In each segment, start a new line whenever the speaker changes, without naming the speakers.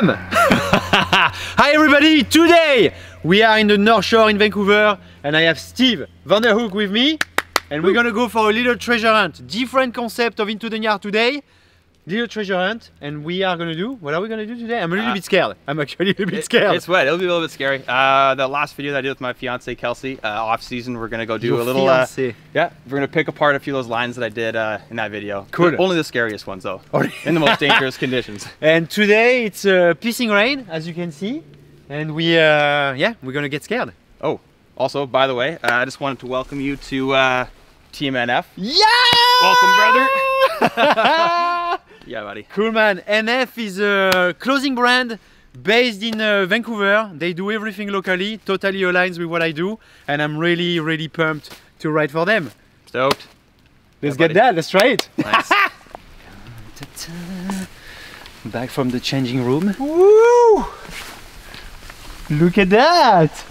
Bam! Hi everybody, today we are in the North Shore in Vancouver and I have Steve Vanderhoek with me and we're gonna go for a little treasure hunt. Different concept of Into the Gnar today. Little treasure hunt and we are gonna do, what are we gonna do today? I'm a little
Uh,
bit scared. I'm actually a little bit
It-
scared.
It's wet. It'll be a little bit scary. Uh, the last video that I did with my fiance Kelsey, uh, off season, we're gonna go do
Your
a little. Uh,
fiancé.
yeah, we're gonna pick apart a few of those lines that I did uh, in that video.
Cool.
But Only the scariest ones though, in the most dangerous conditions.
And today it's uh, pissing rain as you can see and we, uh, yeah, we're gonna get scared.
Oh, also, by the way, uh, I just wanted to welcome you to uh, Team NF.
Yeah!
Welcome, brother. yeah, buddy.
Cool man. NF is a clothing brand based in uh, Vancouver. They do everything locally, totally aligns with what I do, and I'm really, really pumped to write for them.
Stoked.
Let's
Yeah,
get
buddy.
that. Let's try it.
Nice.
Back from the changing room. Woo! Look at that!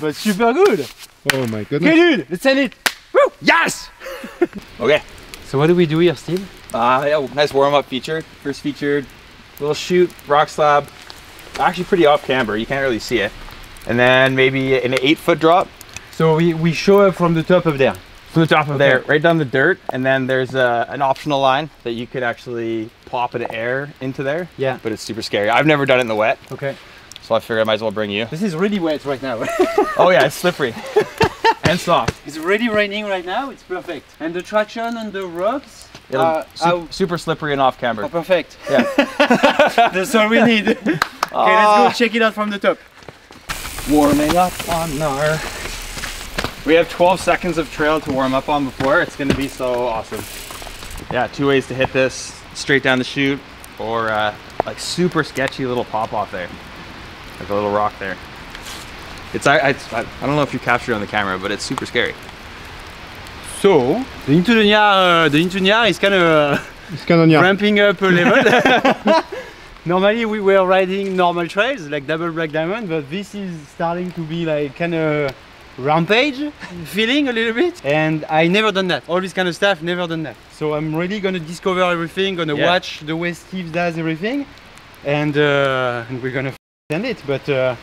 But super good.
Oh my goodness.
Okay, dude. Let's send it. Woo! Yes.
okay.
So what do we do here, Steve?
Uh, yeah, nice warm up feature. First featured, little shoot, rock slab. Actually pretty off camber, you can't really see it. And then maybe an eight foot drop
So we, we show it from the top of there.
from the top of there, right down the dirt. And then there's uh, an optional line that you could actually pop an air into there.
Yeah.
But it's super scary. I've never done it in the wet,
Okay.
so I figured I might as well bring you.
This is really wet right now.
Oh yeah, it's slippery and soft.
It's already raining right now, it's perfect. And the traction on the rocks are
su- super slippery and off camber.
are perfect.
Yeah.
That's all we need. okay, let's go
Ah.
check it out from the top.
warming up on our. We have 12 seconds of trail to warm up on before. It's going to be so awesome. Yeah, two ways to hit this: straight down the chute, or uh, like super sketchy little pop off there, like a little rock there. It's I, I I don't know if you captured it on the camera, but it's super scary.
So, the Into the Gnar, uh, the Into the Gnar is kind of uh,
It's kind of yeah.
ramping up a level. Normally we were riding normal trails like double black diamond, but this is starting to be like kind of rampage feeling a little bit. And I never done that. All this kind of stuff, never done that. So I'm really gonna discover everything, gonna
Yeah.
watch the way Steve does everything, and, uh, and we're gonna send it. But uh,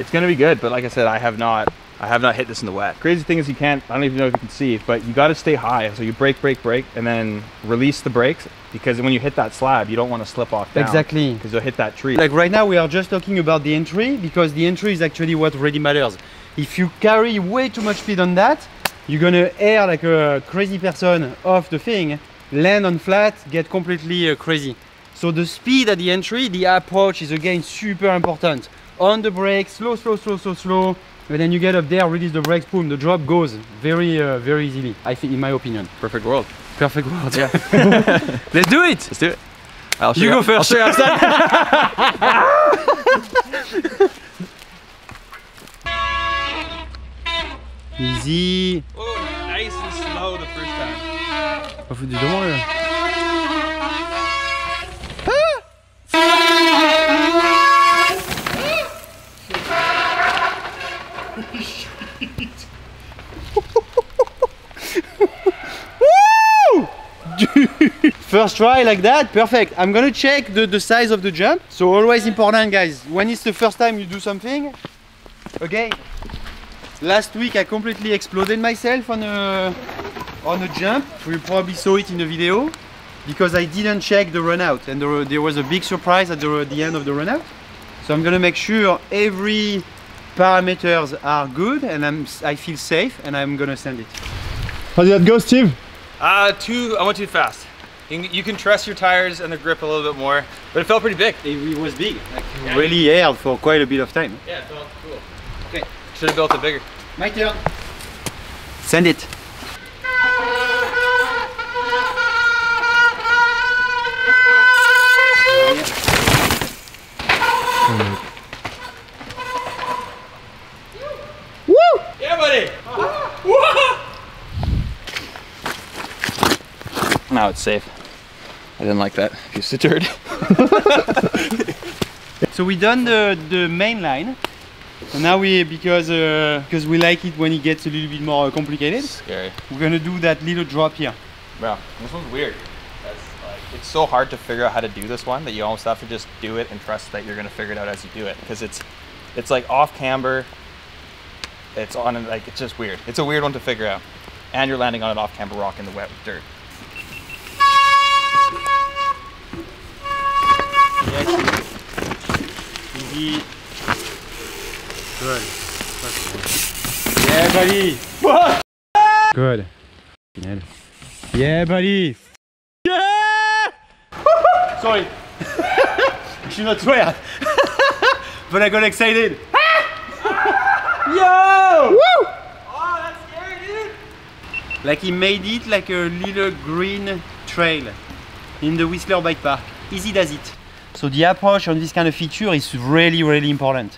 It's gonna be good, but like I said, I have not. I have not hit this in the wet. Crazy thing is you can't. I don't even know if you can see, but you got to stay high. So you brake, brake, brake, and then release the brakes because when you hit that slab, you don't want to slip off down.
Exactly.
Because you'll hit that tree.
Like right now we are just talking about the entry because the entry is actually what really matters. If you carry way too much speed on that, you're gonna air like a crazy person off the thing, land on flat, get completely uh, crazy. So the speed at the entry, the approach is again super important. On the brake, slow, slow, slow, slow, slow. And then you get up there, release the brakes, boom, the drop goes very, uh, very easily. I think, in my opinion.
Perfect world.
Perfect world.
Yeah.
Let's do it.
Let's do it. I'll show
You go
I'll
first.
show you outside.
Easy.
oh, nice and slow the first time.
Faut du First try like that, perfect. I'm gonna check the, the size of the jump. So always important guys, when it's the first time you do something, okay, Last week I completely exploded myself on a on a jump. You probably saw it in the video because I didn't check the run out and there, there was a big surprise at the, the end of the run out. So I'm gonna make sure every parameters are good and I'm I feel safe and I'm gonna send it.
How did that go, Steve?
Uh, too. I went too fast. You can- trust your tires and the grip a little bit more, but it felt pretty big.
It, it was big, like
Yeah.
really aired for quite a bit of time.
Yeah, it felt cool. Okay. Should have built it bigger.
My turn. Send it.
Yeah, buddy. now it's safe. I didn't like that piece of dirt.
So we done the, the main line. And now we, because uh, because we like it when it gets a little bit more uh, complicated,
Scary.
we're gonna do that little drop here.
Wow, this one's weird. That's like it's so hard to figure out how to do this one that you almost have to just do it and trust that you're gonna figure it out as you do it because it's it's like off camber. It's on like it's just weird. It's a weird one to figure out, and you're landing on an off camber rock in the wet with dirt.
Easy. Good. Yeah, buddy. Good. Good. Yeah, buddy. Yeah! Sorry. I should not swear. but I got excited. Yo! Woo!
Oh, that's scary, dude.
Like he made it like a little green trail in the Whistler Bike Park. Easy does it. So the approach on this kind of feature is really, really important.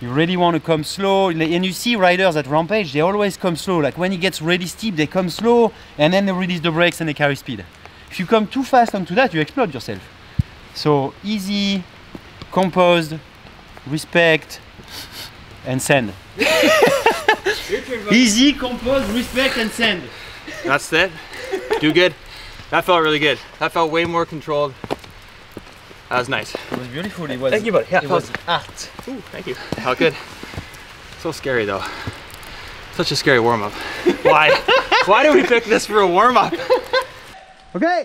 You really want to come slow, and you see riders at Rampage, they always come slow. Like when it gets really steep, they come slow, and then they release the brakes and they carry speed. If you come too fast onto that, you explode yourself. So easy, composed, respect, and send. easy, composed, respect, and send.
That's it. Do good. That felt really good. That felt way more controlled. That was nice.
It was beautiful. It was.
Thank you, buddy. Yeah,
it was art.
Ooh, thank you. How good. So scary though. Such a scary warm up. Why? Why did we pick this for a warm up?
Okay.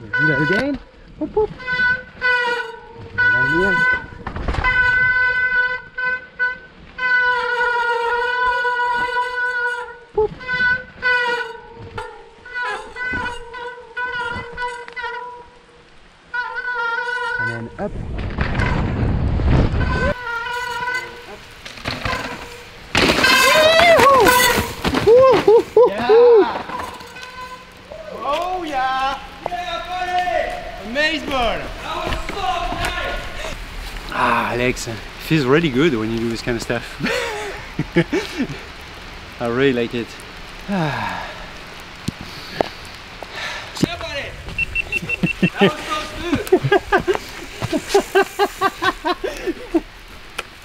Do that again. Whoop, whoop. And then up. Oh yeah! Yeah, buddy! Amazeball! That was so nice! Ah, Alex, it feels really good when you do this kind of stuff. I really like it.
Yeah, buddy!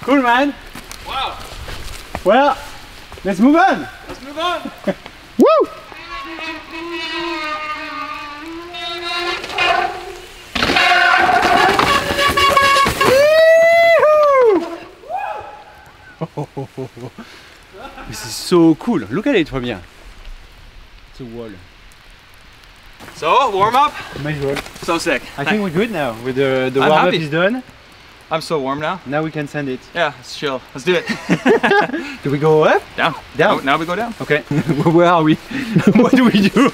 Cool, man?
Wow!
Well, let's move on.
Let's move on!
Woo! This is so cool. Look at it from here. It's a wall.
So, warm up?
Amazing.
So sick.
I think we're good now. With the the warm up is done.
I'm so warm now.
Now we can send it.
Yeah, let's chill. Let's do it.
Do we go up?
down.
Down.
Now, now we go down.
Okay. where are we? what do we do?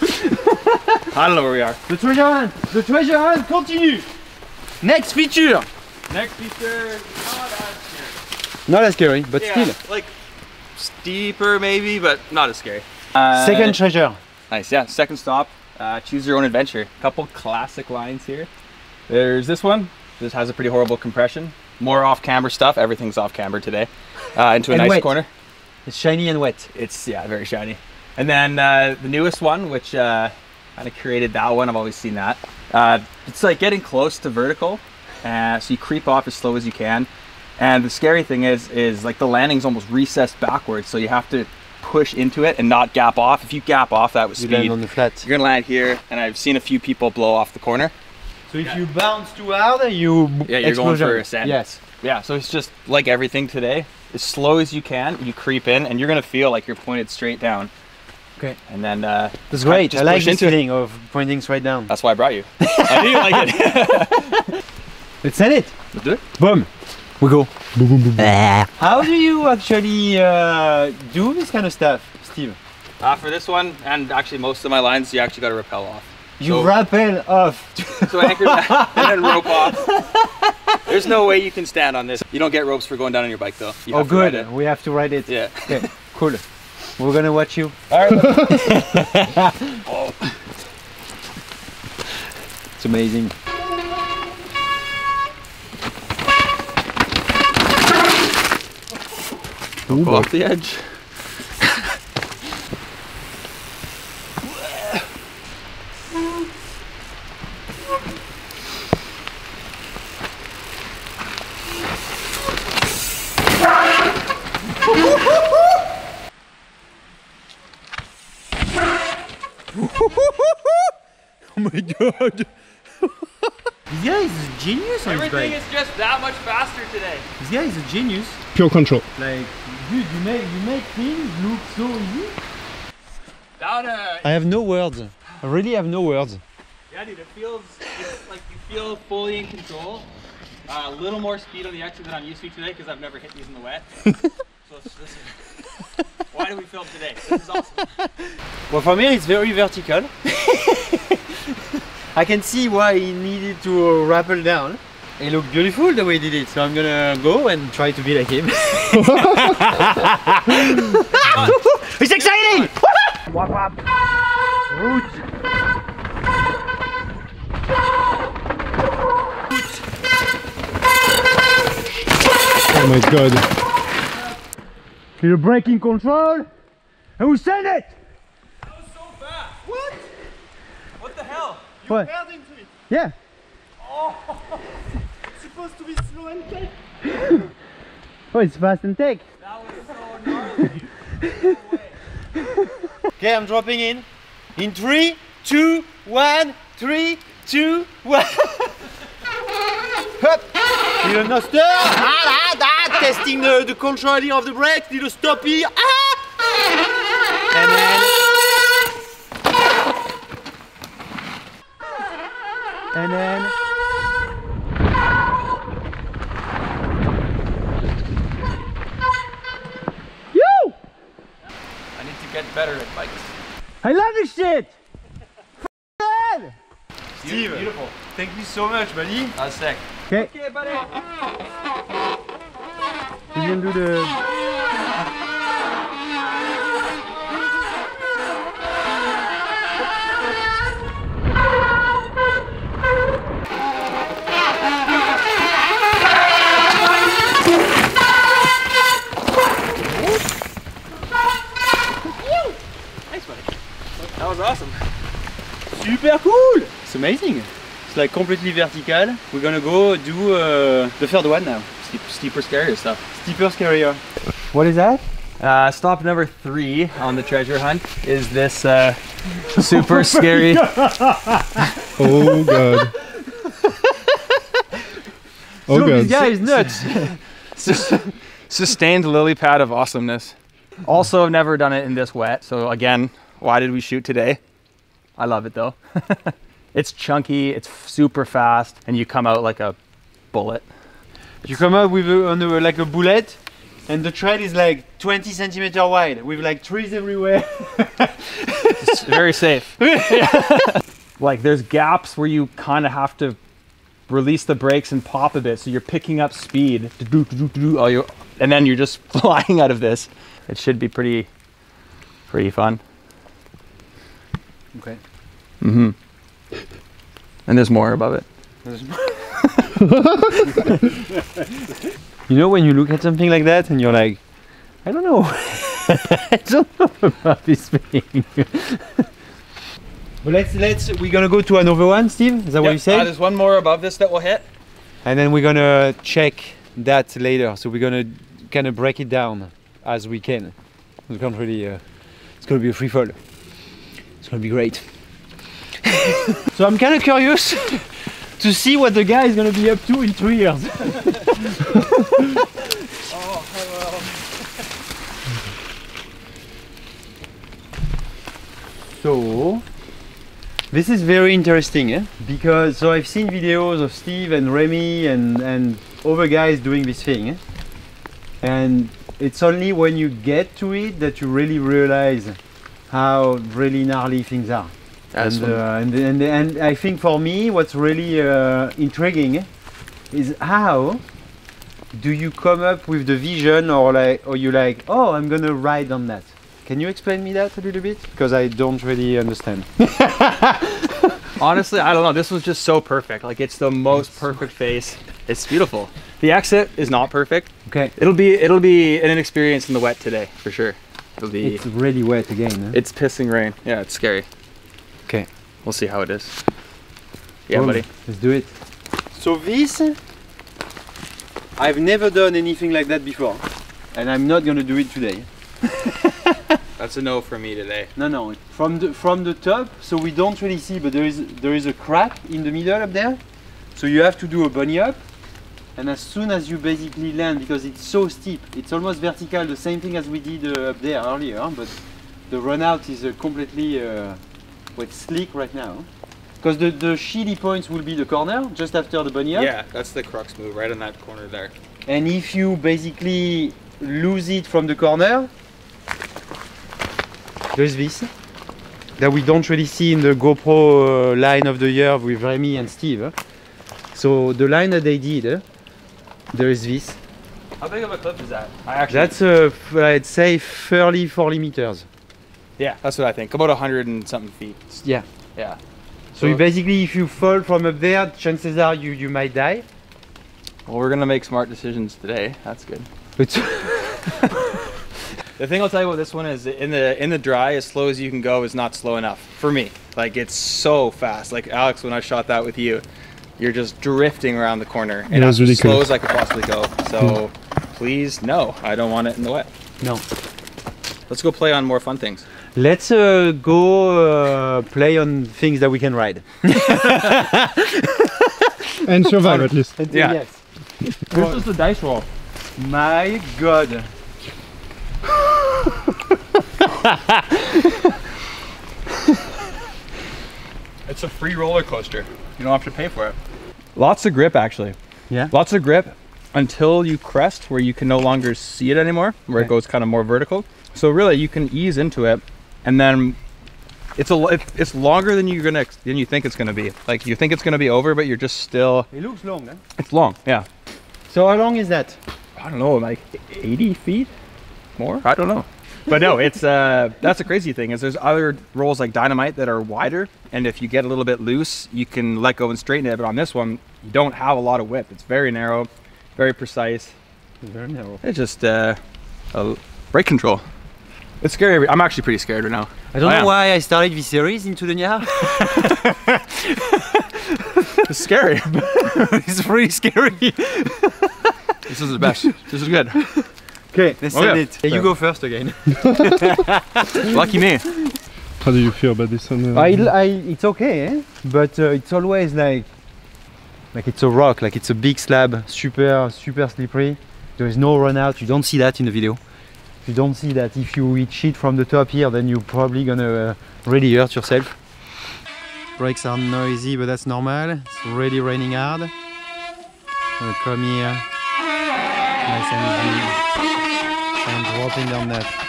I don't know where we are.
The treasure hunt. The treasure hunt continue. Next feature.
Next feature, not as scary.
Not as scary, but
Yeah,
still.
like steeper maybe, but not as scary. Uh,
Second treasure.
Nice, yeah. Second stop. Uh, choose your own adventure. A couple classic lines here. There's this one. This has a pretty horrible compression. More off camber stuff. Everything's off camber today. Uh, into a nice
wet.
corner.
It's shiny and wet.
It's yeah, very shiny. And then uh, the newest one, which uh, kind of created that one. I've always seen that. Uh, it's like getting close to vertical, uh, so you creep off as slow as you can. And the scary thing is, is like the landing's almost recessed backwards, so you have to push into it and not gap off. If you gap off that with
You
speed,
land on the flat.
you're gonna land here. And I've seen a few people blow off the corner.
So if you bounce too hard, you
Yeah, you're going for a sand.
Yes.
Yeah, so it's just like everything today. As slow as you can, you creep in, and you're gonna feel like you're pointed straight down.
Okay.
And then uh,
That's great.
Just
I like
push
this
into it.
of pointing straight down.
that's why I brought you. I knew you like it.
Let's send it.
Let's do it.
Boom. We go. How do you actually uh, do this kind of stuff, Steve?
Uh, for this one, and actually most of my lines, you actually got to rappel off.
You
So-
rappel off.
So anchor back and then rope off. There's no way you can stand on this. You don't get ropes for going down on your bike though. You
oh,
have to ride
good. We have to ride it.
Yeah.
Okay. Cool. We're gonna watch you.
All right.
It's amazing.
Go off the edge.
oh my god. this guy is a genius
Everything is just that much faster today.
This guy is a genius.
Pure control.
Like, dude, you make you make things look so easy.
Down a,
I have no words. I really have no words.
yeah, dude, it feels like you feel fully in control. Uh, a little more speed on the exit than I'm used to today because I've never hit these in the wet. so this, this is, why do we film today? This is awesome.
Well, for me, it's very vertical. I can see why he needed to uh, rappel down. It looked beautiful the way he did it, so I'm gonna go and try to be like him. it's exciting! Wap, wap. Root.
Oh my god.
Little braking control, and we send it!
That was so fast. What? What the hell? You
What?
fell into it.
Yeah.
It's supposed to be slow and tight.
Oh, it's fast and take.
That was so gnarly.
Okay, I'm dropping in. In three, two, one, three, two, one. Hop. Little noster. Ah, ah, ah. Testing the, the controlling of the brakes. Little stoppy. Ah. And then. And then. You!
I need to get better at bikes.
I love this shit! F***ing
Steve, beautiful.
Thank you so much, buddy.
That was sick.
Okay,
Okay, buddy.
we can do the.
Was awesome.
Super cool! It's amazing. It's like completely vertical. We're gonna go do uh, the third one now.
Steep, steeper, scarier stuff.
Steeper, scarier. What is that?
Uh, stop number three on the treasure hunt is this uh, super scary.
Oh god. Oh
so this
god.
guy is nuts.
Sustained lily pad of awesomeness. Also, I've never done it in this wet. So again, why did we shoot today? I love it though. it's chunky, it's super fast, and you come out like a bullet.
you come out with a, on a, like a bullet, and the trail is like 20 centimeter wide with like trees everywhere.
It's very safe. like there's gaps where you kind of have to release the brakes and pop a bit, so you're picking up speed, and then you're just flying out of this. It should be pretty, pretty fun.
Okay.
Mm-hmm. And there's more above it.
You know when you look at something like that and you're like, I don't know. I don't know about this thing. but let's let's we're gonna go to another one, Steve. Is that what you
Uh,
said?
there's one more above this that will hit.
and then we're gonna check that later. So we're gonna kind of break it down as we can. We can't really. Uh, it's gonna be a free fall. It's gonna be great. so I'm kind of curious to see what the guy is gonna be up to in two years. So this is very interesting eh? because so I've seen videos of Steve and Remy and and other guys doing this thing eh? and it's only when you get to it that you really realize how really gnarly things are and, uh, and, and and I think for me what's really uh, intriguing is how do you come up with the vision or like or you like oh I'm gonna ride on that can you explain me that a little bit because I don't really understand
Honestly, I don't know. This was just so perfect. Like it's the most perfect face. It's beautiful. The exit is not perfect.
okay
It'll be it'll be an experience in the wet today for sure. It'll be
it's really wet again eh?
it's pissing rain. Yeah, it's scary.
Okay.
We'll see how it is. Yeah,
Boom.
buddy.
Let's do it. So this, I've never done anything like that before, and I'm not gonna do it today.
That's a no for me today.
No, no. From the from the top, so we don't really see, but there is there is a crack in the middle up there. So you have to do a bunny up, and as soon as you basically land, because it's so steep, it's almost vertical. The same thing as we did uh, up there earlier, but the run out is uh, completely uh, well, slick right now. Because the the shitty points will be the corner just after the bunny up.
Yeah, that's the crux move right in that corner there.
And if you basically lose it from the corner, there's this that we don't really see in the GoPro uh, line of the year with Remy and Steve. So the line that they did, there is this.
How big of a cliff is that? I actually.
That's uh, f- I'd say 30, 40 meters.
yeah, that's what I think. About hundred and something feet.
Yeah.
Yeah.
So you basically, if you fall from up there, chances are you you might die.
Well, we're gonna make smart decisions today. That's good. The thing I'll tell you about this one is in the in the dry, as slow as you can go is not slow enough for me. Like it's so fast. Like Alex, when I shot that with you, you're just drifting around the corner, and
It was
that's as slow
ridiculous.
as I could possibly go. So please, no, I don't want it in the wet.
no.
Let's go play on more fun things.
Let's uh, go uh, play on things that we can ride.
And survive at least.
Yeah.
Yes.
This is the dice roll.
My God.
It's a free roller coaster. You don't have to pay for it. Lots of grip, actually.
Yeah.
Lots of grip until you crest where you can no longer see it anymore, where it goes kind of more vertical. So really, you can ease into it, and then it's a lo- it, it's longer than you're gonna ex- than you think it's gonna be. Like you think it's gonna be over, but you're just still.
It looks long, eh?
It's long. Yeah.
So how long is that?
I don't know, like 80 feet more. I don't know. But no, it's uh that's the crazy thing is there's other rolls like dynamite that are wider, and if you get a little bit loose, you can let go and straighten it. But on this one, you don't have a lot of whip. It's very narrow, very precise.
Very narrow.
It's just uh, a brake control. It's scary. I'm actually pretty scared right now.
I don't
I
know
am.
why I started this series into the Gnar.
It's scary.
it's really scary.
this is the best. This is good.
Okay, let's
Oh,
send
yeah.
it. Yeah, you go first again.
Lucky me.
How do you feel about this one? uh,
I, I, it's okay, eh? but uh, it's always like, like it's a rock, like it's a big slab, super, super slippery. There is no run out. You don't see that in the video. You don't see that if you hit shit from the top here, then you're probably gonna uh, really hurt yourself. Brakes are noisy, but that's normal. It's really raining hard. Gonna come here, nice and easy, and dropping down that.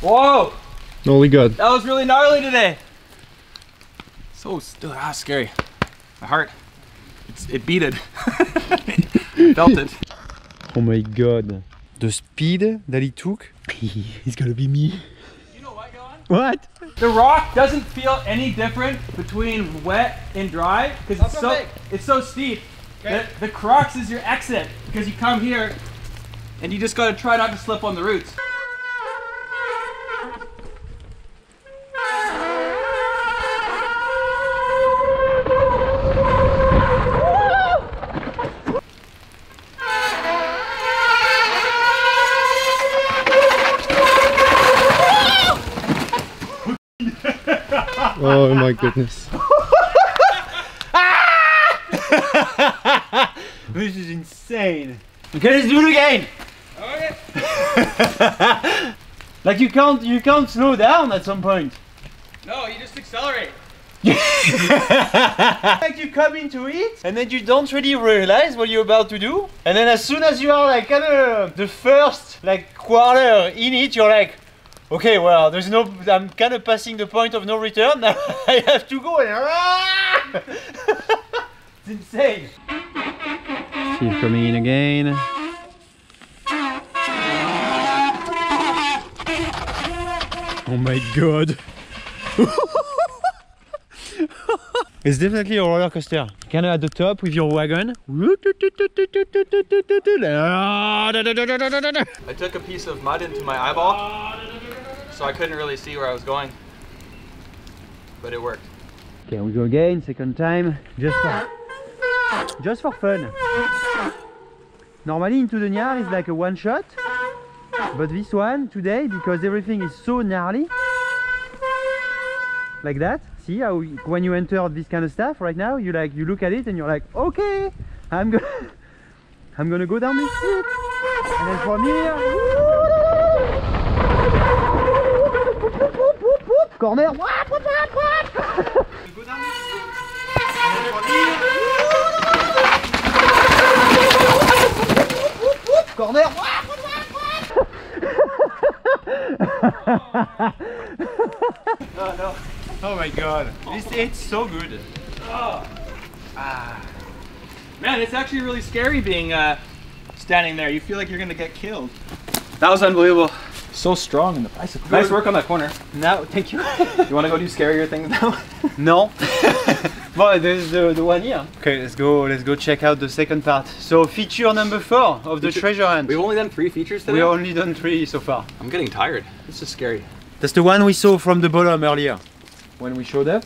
Whoa,
Holy good.
that was really gnarly today. So still ah, scary. My heart, it's, it beated. Felt it.
Oh my god. The speed that he took, He's gonna be me.
You know what, The rock doesn't feel any different between wet and dry because it's so
perfect.
it's so steep. The, the crux is your exit because you come here and you just gotta try not to slip on the roots.
Oh my goodness.
This is insane. Okay, let's do it again. Like you can't, you can't slow down at some point.
No, you just accelerate.
like you come into it, and then you don't really realize what you're about to do, and then as soon as you are like kind of the first like quarter in it, you're like, okay, well, there's no, I'm kind of passing the point of no return. Now I have to go and. ah! it's insane. Steve coming in again. Oh my god. It's definitely a roller coaster. Kind of at the top with your wagon.
I took a piece of mud into my eyeball, so I couldn't really see where I was going. But it worked.
Okay, we go again, second time, just for, just for fun. Normally into the Gnar is like a one shot, but this one today, because everything is so gnarly, like that. See how when you enter this kind of stuff right now, you like you look at it and you're like, okay, I'm gonna I'm gonna go down this street, and then from here, corner, whoop, whoop, whoop, whoop. Go down this street, and then from here, corner, whoop, whoop, whoop, whoop. Oh my god, it's, it's so good.
oh Man, it's actually really scary being uh, standing there. You feel like you're gonna get killed. That was unbelievable. So strong in the bicycle. Nice work on that corner.
Now, thank you.
You want to go do scarier things now?
no. well, there's the, the one here. Okay, let's go. Let's go check out the second part. So, feature number four of the
Feature-
treasure hunt.
We've only done three features today.
We've only done three so far.
I'm getting tired. This is scary.
That's the one we saw from the bottom earlier when we showed up.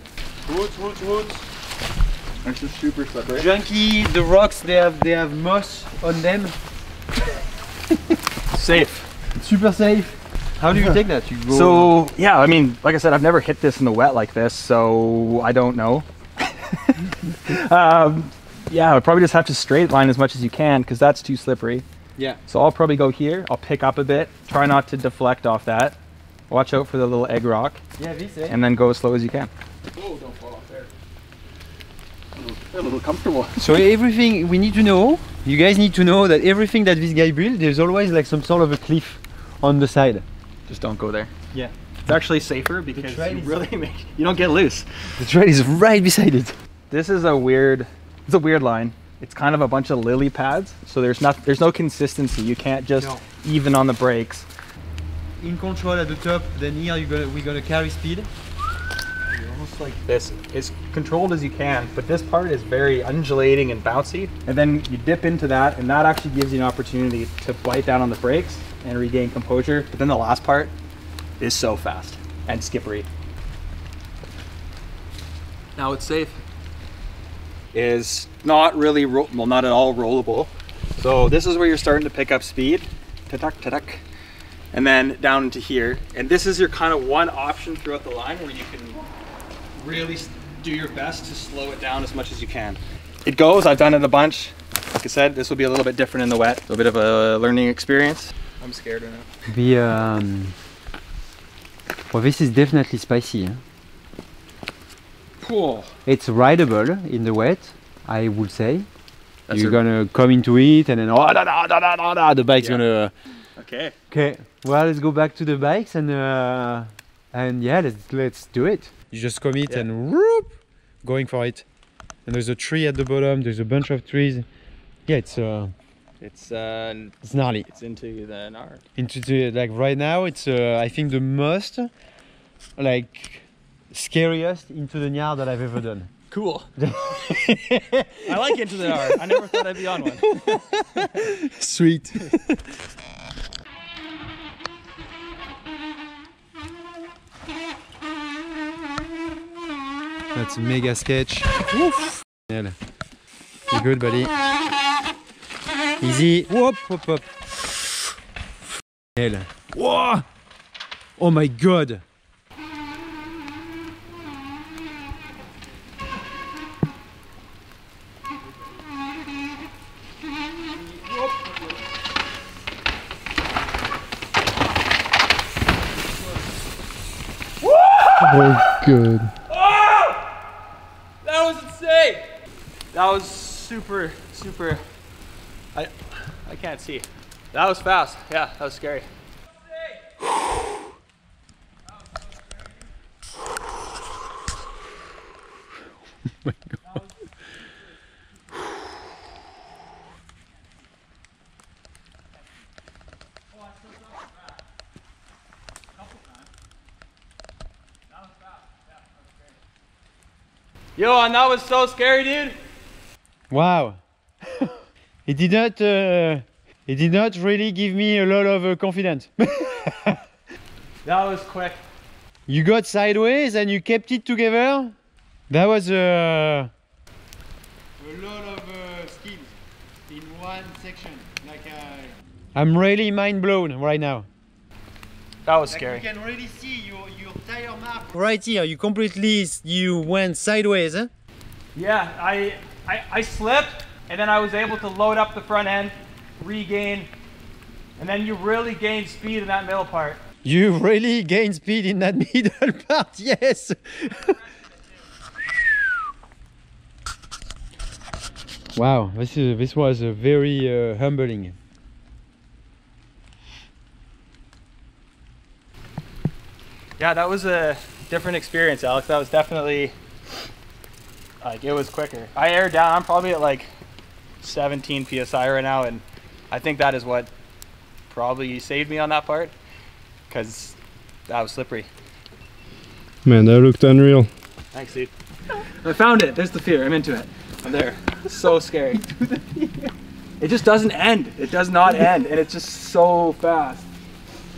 Roots, roots, roots.
This is super slippery.
Junky, the rocks they have they have moss on them.
Safe.
Super safe. How do you take that? You
So yeah, I mean, like I said, I've never hit this in the wet like this, so I don't know. um, yeah, I'll probably just have to straight line as much as you can because that's too slippery.
Yeah.
So I'll probably go here. I'll pick up a bit. Try not to deflect off that. Watch out for the little egg rock,
Yeah, this eh?
and then go as slow as you can.
Oh, don't fall off there. A little, a little comfortable.
So everything we need to know, you guys need to know that everything that this guy built, there's always like some sort of a cliff on the side.
Just don't go there.
Yeah.
It's actually safer because you really make you don't get loose.
The trail is right beside it.
This is a weird. It's a weird line. It's kind of a bunch of lily pads, so there's not there's no consistency. You can't just
No.
even on the brakes.
In control at the top, then here you're gonna, we're gonna carry speed.
almost like this as controlled as you can but this part is very undulating and bouncy and then you dip into that and that actually gives you an opportunity to bite down on the brakes and regain composure but then the last part is so fast and skippery now it's safe is not really ro- well not at all rollable so this is where you're starting to pick up speed ta-tuck, ta-tuck, and then down into here and this is your kind of one option throughout the line where you can really do your best to slow it down as much as you can. It goes, I've done it a bunch. Like I said, this will be a little bit different in the wet. A little bit of a learning experience. I'm scared right now.
The um, well, this is definitely spicy. Huh?
Cool.
It's rideable in the wet, I would say.
That's
You're gonna come into it and then oh, da, da, da, da, da, da, the bike's
Yeah.
gonna.
Okay.
Okay, well let's go back to the bikes and uh, and yeah, let's let's do it. You just commit
Yeah.
and whoop, going for it. And there's a tree at the bottom. There's a bunch of trees. Yeah, it's uh,
It's uh,
it's gnarly.
it's into the Gnar.
Into the like right now, it's uh, I think the most like scariest into the Gnar that I've ever done.
Cool. I like Into the Gnar. I never thought I'd be on one.
Sweet. That's a mega sketch. Oof. Yeah. You good, buddy? Easy. Whoop, whoop, whoop. Hell. Whoa! Oh my god!
Oh, good. Ah!
That was insane. That was super, super. Can't see. That was fast. Yeah, that was scary. Yo, and that was so scary, dude.
Wow! it did not. Uh, it did not really give me a lot of uh, confidence.
That was quick.
You got sideways and you kept it together. That was a, a lot of uh, skills in one section. Like uh, I'm really mind blown right now.
That was
Like
scary.
you can really see your, your tire mark right here. You completely you went sideways. Huh?
Yeah, I, I I slipped and then I was able to load up the front end, regain, and then you really gain speed in that middle part.
You really gain speed in that middle part. Yes. wow, this is this was uh, very uh, humbling.
Yeah, that was a different experience, Alex. That was definitely like it was quicker. I aired down. I'm probably at like 17 psi right now, and I think that is what probably saved me on that part because that was slippery.
Man, that looked unreal.
Thanks, dude. I found it. There's the fear. I'm into it. I'm there. So scary. it just doesn't end. It does not end, and it's just so fast.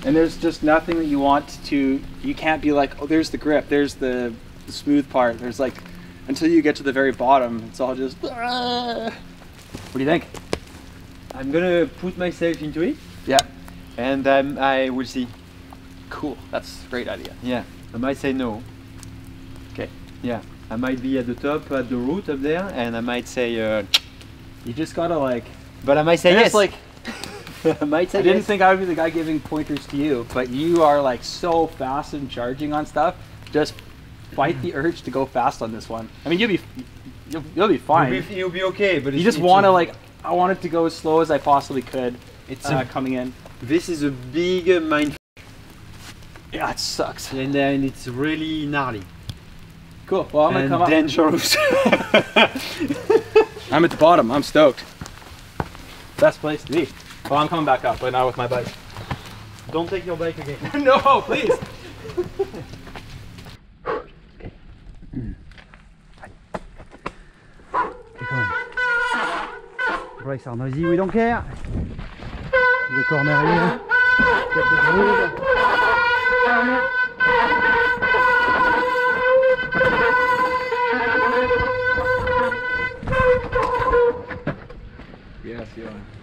And there's just nothing that you want to. You can't be like, oh, there's the grip. There's the, the smooth part. There's like, until you get to the very bottom, it's all just. "Ah." What do you think?
I'm gonna put myself into it,
Yeah.
and um, I will see.
Cool. That's a great idea.
Yeah, I might say no.
Okay.
Yeah, I might be at the top, at the root up there, and I might say, uh,
You just gotta like.
but I might say
There's
yes.
like
I might say
I didn't
yes.
think I would be the guy giving pointers to you, but you are like so fast and charging on stuff. Just fight the urge to go fast on this one. I mean, you'll be you'll, you'll be fine.
You'll be, you'll be okay, but
you
it's-
just want to
a-
like I wanted to go as slow as I possibly could
It's
uh,
a,
coming in.
this is a big mind,
Yeah, it sucks.
and then it's really gnarly
Cool. Well, I'm gonna
and
come up.
dangerous.
I'm at the bottom. I'm stoked. Best place to be. Well, I'm coming back up, but not with my bike.
Don't take your bike again.
no, please.
Bryce are noisy, we don't care. The corner here. Get the groove.
Yes, yeah.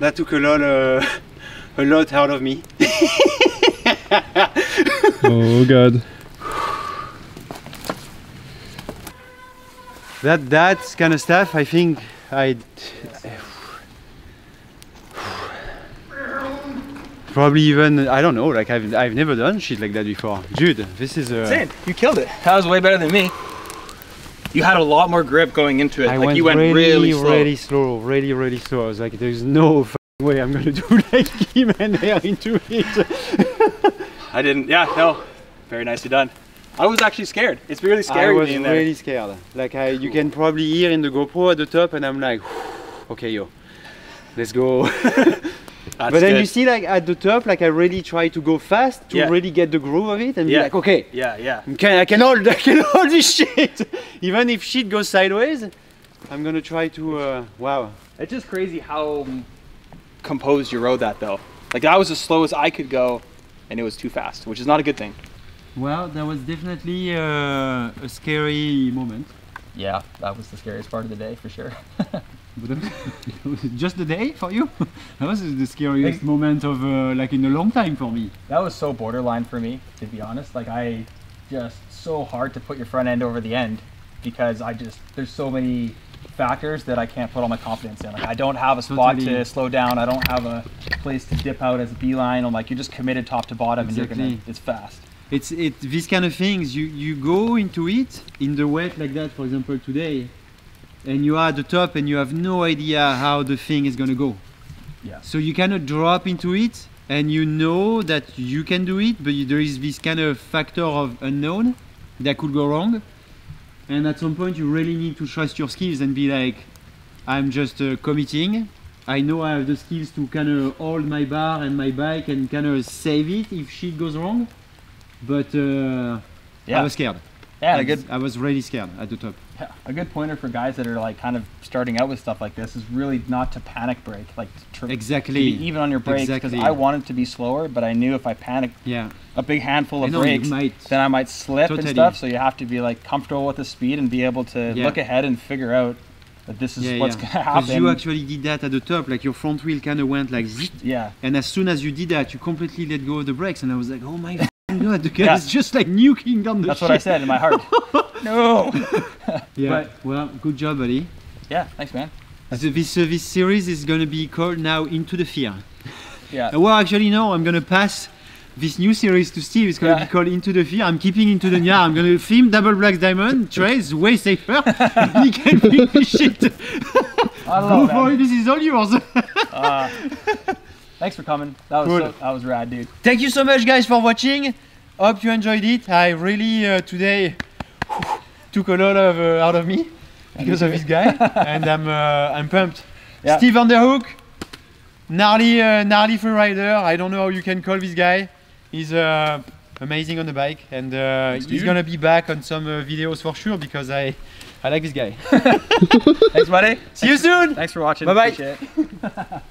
That took a lot, uh, a lot out of me.
Oh god.
That that kind of stuff, I think I probably even I don't know. Like I've I've never done shit like that before. dude this is uh,
Insane. You killed it. That was way better than me. You had a lot more grip going into it.
I
like
went
you went
really,
really, slow.
really slow, really, really slow. I was like, there's no way I'm gonna do like him and there into it.
I didn't. Yeah, no. Very nicely done. I was actually scared. It's really
I
scary
was
in there.
really scared. Like I, you can probably hear in the GoPro at the top, and I'm like, okay, yo, let's go.
That's
but then
good.
you see, like at the top, like I really try to go fast to
Yeah.
really get the groove of it, and
Yeah.
be like, okay,
Yeah, yeah.
I can, I can hold, I can hold this shit. Even if shit goes sideways, I'm gonna try to. Uh, wow.
It's just crazy how composed you rode that though. Like that was as slow as I could go, and it was too fast, which is not a good thing.
Well, that was definitely uh, a scary moment.
Yeah, that was the scariest part of the day for sure.
Just the day for you? that was the scariest moment of uh, like in a long time for me.
That was so borderline for me, to be honest. Like I just so hard to put your front end over the end because I just there's so many factors that I can't put all my confidence in. Like I don't have a spot
Totally.
to slow down. I don't have a place to dip out as a beeline. I'm like you're just committed top to bottom and you're gonna it's fast.
It's it these kind of things you you go into it in the wet like that for example today and you are at the top and you have no idea how the thing is gonna go.
Yeah.
So you cannot drop into it and you know that you can do it but you, there is this kind of factor of unknown that could go wrong and at some point you really need to trust your skills and be like I'm just uh, committing I know I have the skills to kind of hold my bar and my bike and kind of save it if shit goes wrong. But uh,
Yeah.
I was scared.
Yeah,
I
good
I was really scared at the top.
Yeah, a good pointer for guys that are like kind of starting out with stuff like this is really not to panic brake, like to, tr- to
Exactly.
be even on your brakes. Because
Exactly.
I wanted to be slower, but I knew if I panicked
Yeah.
a big handful of brakes,
might.
then I might slip
Totally.
and stuff. So you have to be like comfortable with the speed and be able to
Yeah.
look ahead and figure out that this is
yeah,
what's
yeah.
gonna happen.
Because you actually did that at the top, like your front wheel kind of went like
yeah,
and as soon as you did that, you completely let go of the brakes, and I was like, oh my god, the guy
Yeah.
is just like nuking down the
that's what I said in my heart. no.
Yeah.
But-
well, good job, buddy.
Yeah, thanks, man.
So this uh, this series is gonna be called now Into the Fear.
Yeah.
Uh, well, actually, no, I'm gonna pass this new series to Steve. It's gonna
Yeah.
be called Into the Fear. I'm keeping Into the Gnar. I'm gonna film Double Black Diamond. Trey is way safer. he can finish it.
I
Go
love
for
it.
it. This is all yours.
Uh, thanks for coming. That was
Cool.
so, that was rad, dude.
Thank you so much, guys, for watching. Hope you enjoyed it. I really uh, today took a lot of uh, out of me because of this guy, and I'm uh, I'm pumped.
Yeah.
Steve Vanderhoek, gnarly uh, gnarly freerider. I don't know how you can call this guy. He's uh, amazing on the bike, and uh, he's
dude.
gonna be back on some uh, videos for sure because I I like this guy.
Thanks, buddy.
See you soon.
Thanks for watching. Appreciate it.